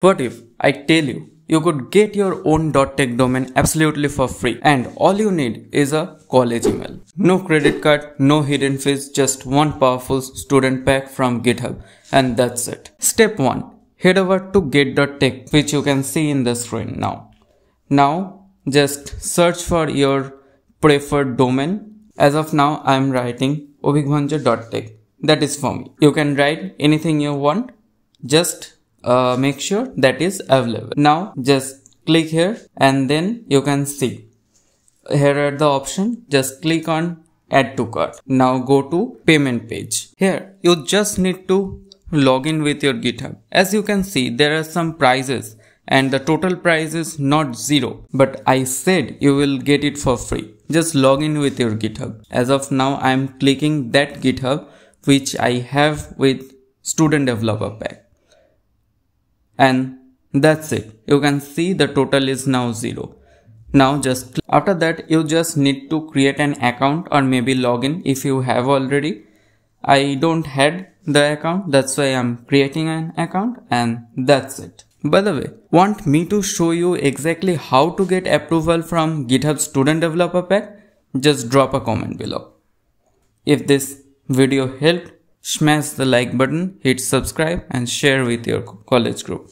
What if I tell you you could get your own .tech domain absolutely for free and all you need is a college email. No credit card, no hidden fees, just one powerful student pack from GitHub and that's it. Step 1. Head over to get.tech which you can see in the screen now. Now just search for your preferred domain. As of now I am writing obhigbhanja.tech. That is for me. You can write anything you want. Just uh, make sure that is available. Now just click here and then you can see here are the option just click on add to cart. Now go to payment page. Here you just need to log in with your GitHub. As you can see there are some prices and the total price is not zero but I said you will get it for free. Just log in with your GitHub. As of now I am clicking that GitHub which I have with student developer pack and that's it. You can see the total is now zero. Now just after that you just need to create an account or maybe login if you have already. I don't had the account. That's why i'm creating an account and that's it. By the way want me to show you exactly how to get approval from github student developer pack? Just drop a comment below. If this video helped smash the like button hit subscribe and share with your college group